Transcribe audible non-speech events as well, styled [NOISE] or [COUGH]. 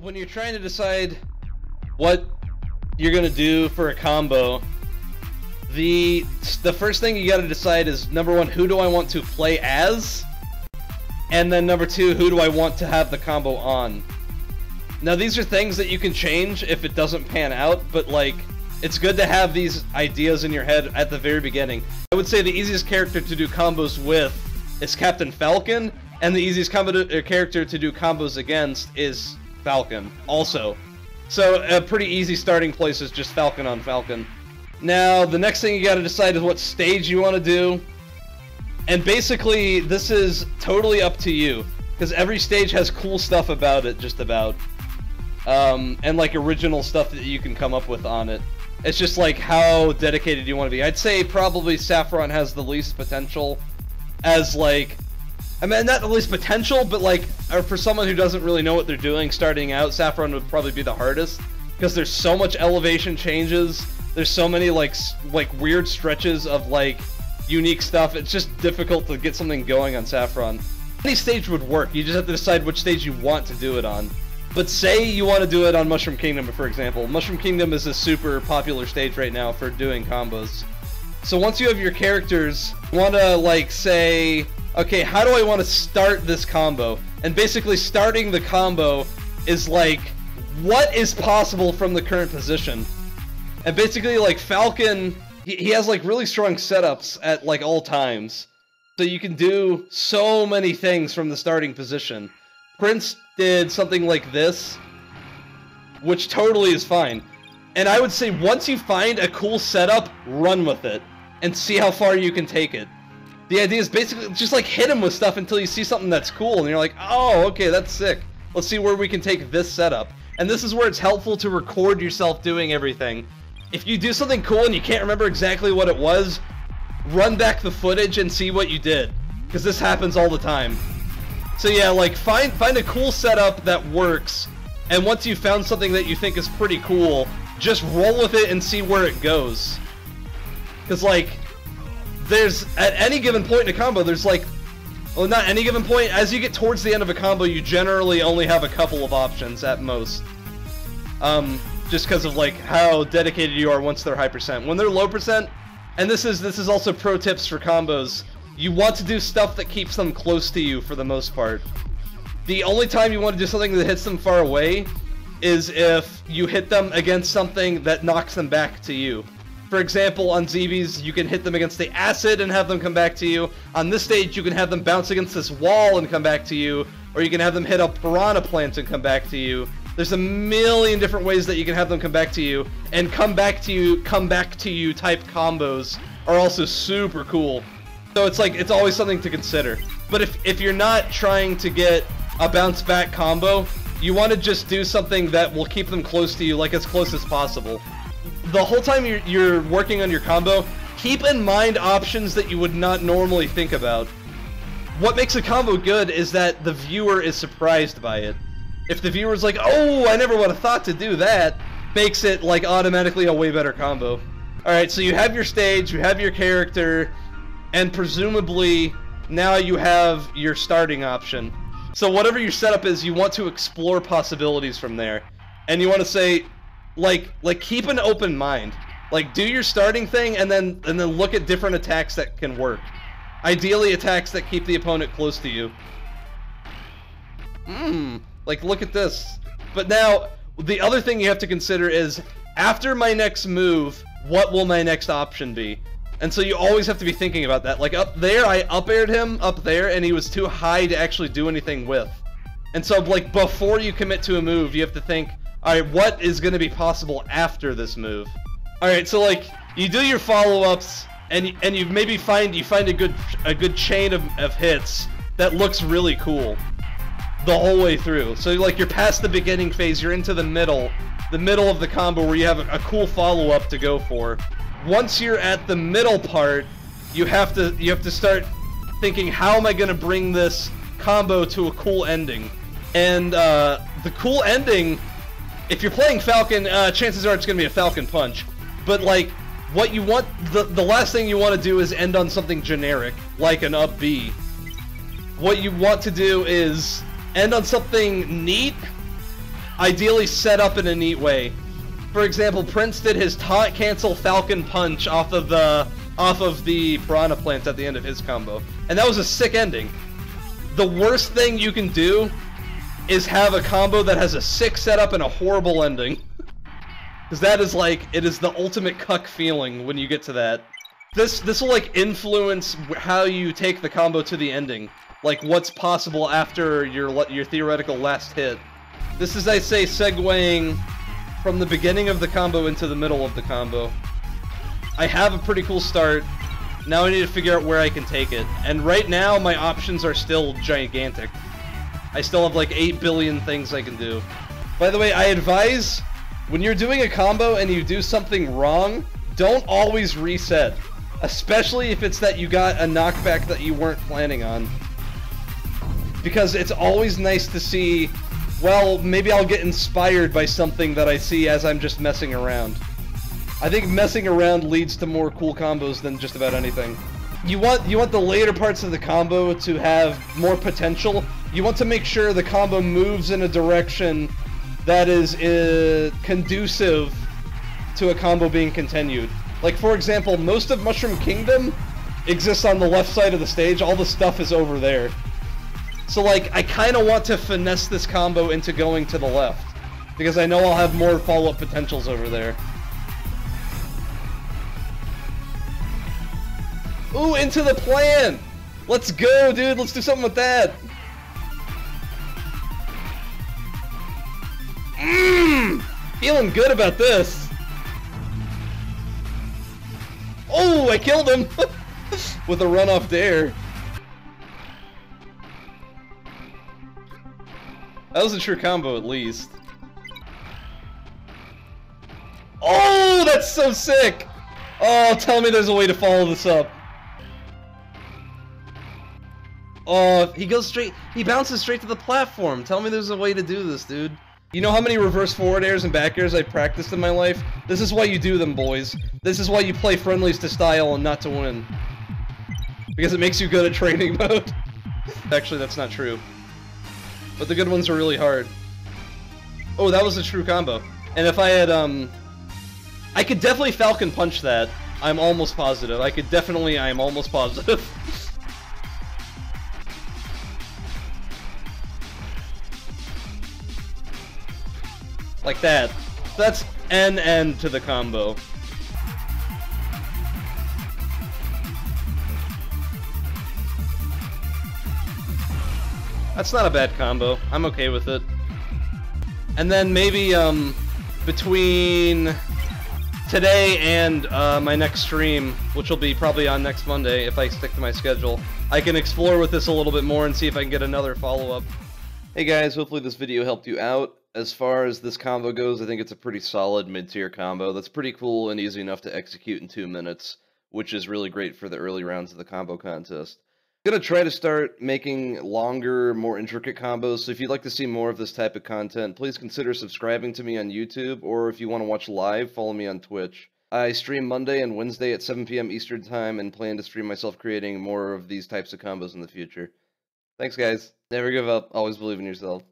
when you're trying to decide what you're gonna do for a combo, the the first thing you got to decide is number one, who do I want to play as, and then number two, who do I want to have the combo on. Now these are things that you can change if it doesn't pan out, but like it's good to have these ideas in your head at the very beginning. I would say the easiest character to do combos with is Captain Falcon, and the easiest combo to, uh, character to do combos against is Falcon, also. So a pretty easy starting place is just Falcon on Falcon. Now, the next thing you gotta decide is what stage you want to do. And basically, this is totally up to you. Because every stage has cool stuff about it, just about. Um, and like original stuff that you can come up with on it. It's just like how dedicated you want to be. I'd say probably Saffron has the least potential as like I mean, not the least potential, but like, for someone who doesn't really know what they're doing starting out, Saffron would probably be the hardest because there's so much elevation changes. There's so many like like weird stretches of like unique stuff. It's just difficult to get something going on Saffron. Any stage would work. You just have to decide which stage you want to do it on. But say you want to do it on Mushroom Kingdom, for example. Mushroom Kingdom is a super popular stage right now for doing combos. So once you have your characters, you want to like say okay, how do I want to start this combo? And basically starting the combo is like, what is possible from the current position? And basically like Falcon, he, he has like really strong setups at like all times. So you can do so many things from the starting position. Prince did something like this, which totally is fine. And I would say once you find a cool setup, run with it and see how far you can take it the idea is basically just like hit him with stuff until you see something that's cool and you're like, oh, okay, that's sick. Let's see where we can take this setup. And this is where it's helpful to record yourself doing everything. If you do something cool and you can't remember exactly what it was, run back the footage and see what you did. Because this happens all the time. So yeah, like find find a cool setup that works, and once you've found something that you think is pretty cool, just roll with it and see where it goes. Because like, there's at any given point in a combo, there's like, well, not any given point. As you get towards the end of a combo, you generally only have a couple of options at most. Um, just because of like how dedicated you are once they're high percent. When they're low percent, and this is this is also pro tips for combos. You want to do stuff that keeps them close to you for the most part. The only time you want to do something that hits them far away is if you hit them against something that knocks them back to you. For example, on Zebes, you can hit them against the acid and have them come back to you. On this stage, you can have them bounce against this wall and come back to you, or you can have them hit a piranha plant and come back to you. There's a million different ways that you can have them come back to you, and come back to you, come back to you type combos are also super cool. So it's like, it's always something to consider. But if, if you're not trying to get a bounce back combo, you want to just do something that will keep them close to you, like as close as possible the whole time you're, you're working on your combo, keep in mind options that you would not normally think about. What makes a combo good is that the viewer is surprised by it. If the viewer's like, oh, I never would have thought to do that, makes it like automatically a way better combo. Alright, so you have your stage, you have your character, and presumably now you have your starting option. So whatever your setup is, you want to explore possibilities from there. And you want to say, like like keep an open mind. Like do your starting thing and then and then look at different attacks that can work. Ideally attacks that keep the opponent close to you. Mmm, like look at this. But now the other thing you have to consider is after my next move, what will my next option be? And so you always have to be thinking about that. Like up there, I up aired him up there and he was too high to actually do anything with. And so like before you commit to a move, you have to think, Alright, what is going to be possible after this move? Alright, so like, you do your follow-ups, and, and you maybe find you find a good a good chain of, of hits that looks really cool the whole way through. So like you're past the beginning phase, you're into the middle, the middle of the combo where you have a, a cool follow-up to go for. Once you're at the middle part, you have to you have to start thinking, how am I going to bring this combo to a cool ending? And uh, the cool ending if you're playing Falcon, uh, chances are it's going to be a Falcon Punch. But, like, what you want, the, the last thing you want to do is end on something generic, like an up B. What you want to do is end on something neat, ideally set up in a neat way. For example, Prince did his taunt cancel Falcon Punch off of the off of the Piranha Plant at the end of his combo, and that was a sick ending. The worst thing you can do is have a combo that has a sick setup and a horrible ending. [LAUGHS] Because that is like, it is the ultimate cuck feeling when you get to that. This this will like influence how you take the combo to the ending. Like what's possible after your your theoretical last hit. This is, I say, segueing from the beginning of the combo into the middle of the combo. I have a pretty cool start. Now I need to figure out where I can take it. And right now, my options are still gigantic. I still have like 8 billion things I can do. By the way, I advise, when you're doing a combo and you do something wrong, don't always reset. Especially if it's that you got a knockback that you weren't planning on. Because it's always nice to see, well, maybe I'll get inspired by something that I see as I'm just messing around. I think messing around leads to more cool combos than just about anything. You want you want the later parts of the combo to have more potential. You want to make sure the combo moves in a direction that is uh, conducive to a combo being continued. Like, for example, most of Mushroom Kingdom exists on the left side of the stage. All the stuff is over there. So, like, I kind of want to finesse this combo into going to the left. Because I know I'll have more follow-up potentials over there. Ooh, into the plan! Let's go, dude! Let's do something with that! Mmm! Feeling good about this! Oh, I killed him! [LAUGHS] With a run-off dair. That was a true combo, at least. Oh, that's so sick! Oh, tell me there's a way to follow this up. Oh, he goes straight, he bounces straight to the platform. Tell me there's a way to do this, dude. You know how many reverse forward airs and back airs I practiced in my life? This is why you do them, boys. This is why you play friendlies to style and not to win. Because it makes you good at training [LAUGHS] mode. Actually, that's not true. But the good ones are really hard. Oh, that was a true combo. And if I had, um... I could definitely Falcon Punch that. I'm almost positive. I could definitely, I'm almost positive. [LAUGHS] Like that. That's an end to the combo. That's not a bad combo. I'm okay with it. And then maybe, um, between today and uh, my next stream, which will be probably on next Monday if I stick to my schedule, I can explore with this a little bit more and see if I can get another follow-up. Hey guys, hopefully this video helped you out as far as this combo goes, I think it's a pretty solid mid-tier combo that's pretty cool and easy enough to execute in two minutes, which is really great for the early rounds of the combo contest. I'm going to try to start making longer, more intricate combos, so if you'd like to see more of this type of content, please consider subscribing to me on YouTube, or if you want to watch live, follow me on Twitch. I stream Monday and Wednesday at 7 p.m. Eastern Time and plan to stream myself creating more of these types of combos in the future. Thanks, guys. Never give up. Always believe in yourself.